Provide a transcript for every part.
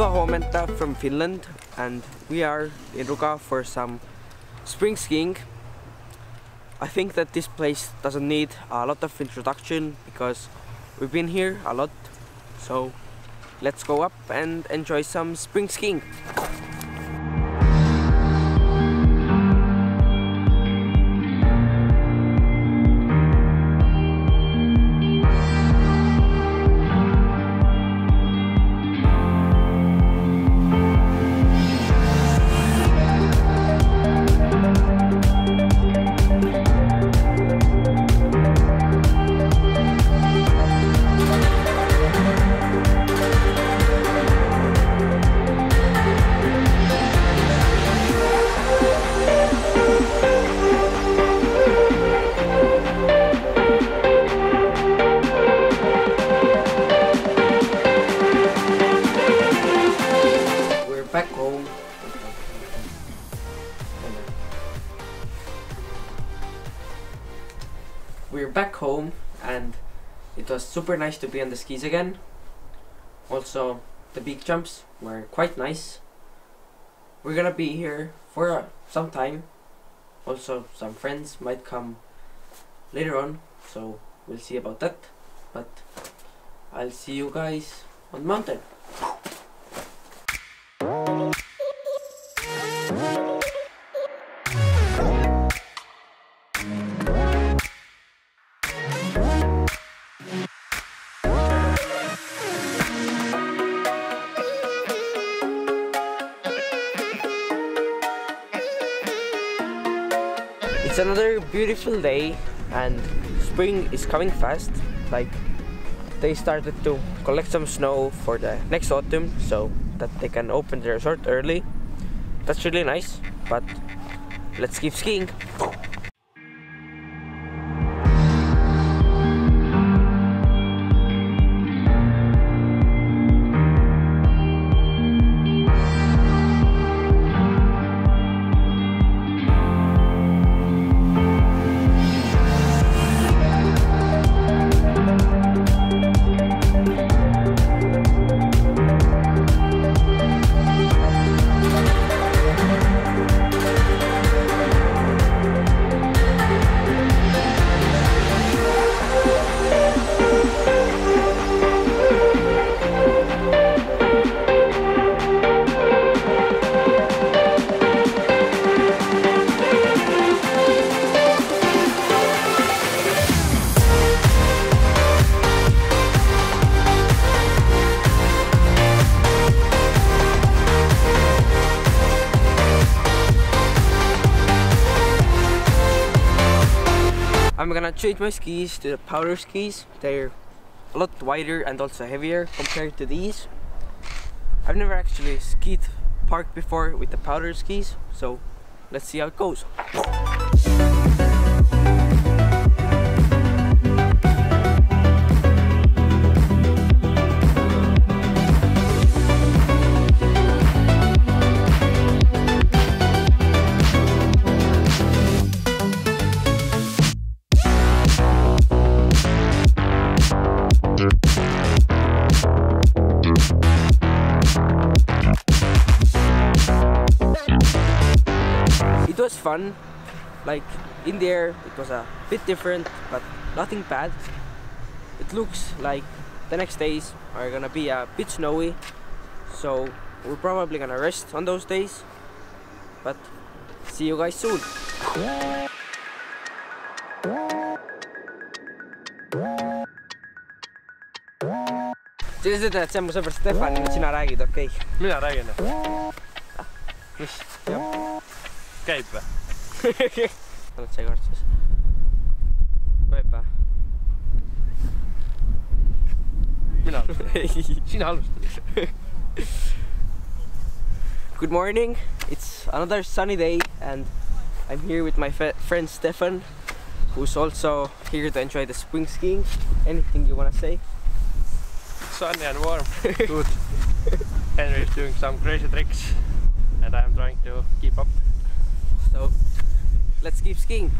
Tuva Huomenta from Finland and we are in Ruka for some spring skiing. I think that this place doesn't need a lot of introduction because we've been here a lot. So let's go up and enjoy some spring skiing. We're back home and it was super nice to be on the skis again. Also, the big jumps were quite nice. We're gonna be here for some time. Also, some friends might come later on, so we'll see about that. But I'll see you guys on the mountain. It's another beautiful day and spring is coming fast. Like they started to collect some snow for the next autumn so that they can open the resort early. That's really nice, but let's keep skiing. I'm gonna change my skis to the powder skis. They're a lot wider and also heavier compared to these. I've never actually skied park before with the powder skis, so let's see how it goes. Fun. Like in the air, it was a bit different, but nothing bad. It looks like the next days are gonna be a bit snowy, so we're probably gonna rest on those days. But see you guys soon. siis ütled, et see on mu sõber Stefan sina räägid, okei okay. mina räägin. mis? Käib või? oled seekord siis? võib või? mina alustan. sina alustad. Good morning. It's another sunny day, and I'm here with my friend Stefan, who's also here to enjoy the spring skiing. Anything you wanna say? Sunny and warm. Good. Henry is doing some crazy tricks and I'm trying to keep up. So, let's keep skiing.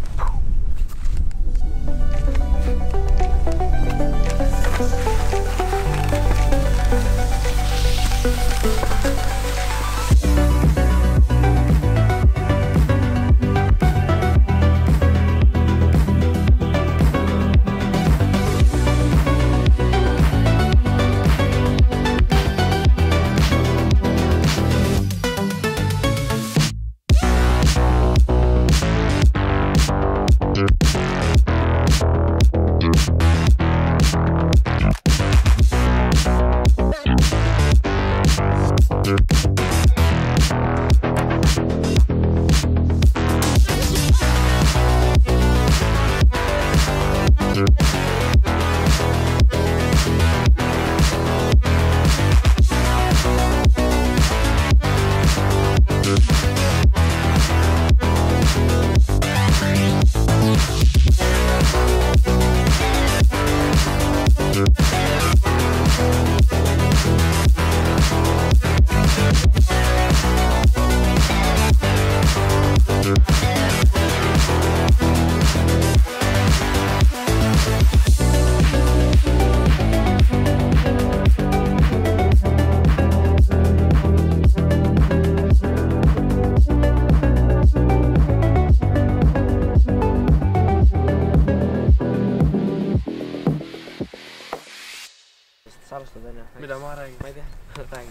sa alustad onju? mida ma räägin? ma ei tea räägi.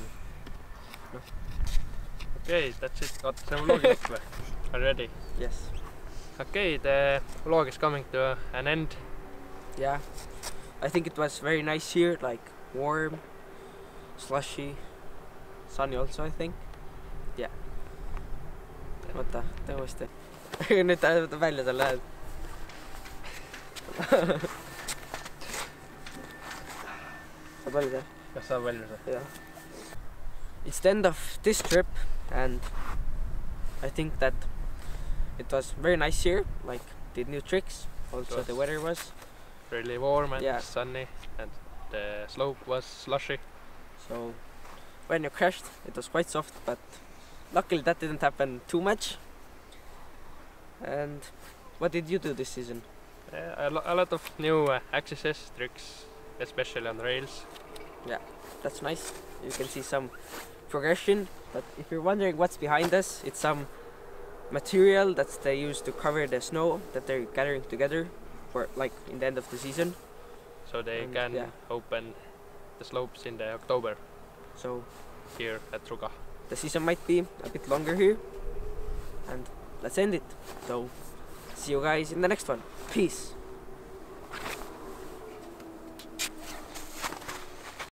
Noh. okei okay,, that's it, oota, see on vlogi lõpp või? Are you ready? Yes. okei okay,, the vlog is coming to an end. Yeah, I think it was very nice here, like warm, slushy, sunny also I think. Yeah. oota, tee uuesti. nüüd välja sa lähed saab valida? kas saab välja? Yeah. It's the end of this trip, and I think that it was very nice here. Like did new tricks. Also the weather was Really warm and Yeah. sunny and the slope was slushy. so. When you crashed, it was quite soft, but luckily that didn't happen too much. And what did you do this season? Yeah, a, lo- a lot of new uh, accesses, tricks, especially on rails. Yeah, that's nice. You can see some progression. But if you're wondering what's behind us, it's some material that they use to cover the snow that they're gathering together for like in the end of the season. So they And, can yeah. open the slopes in the October So here at Ruka. the season might be a bit longer here. And let's end it. So see you guys in the next one. Peace.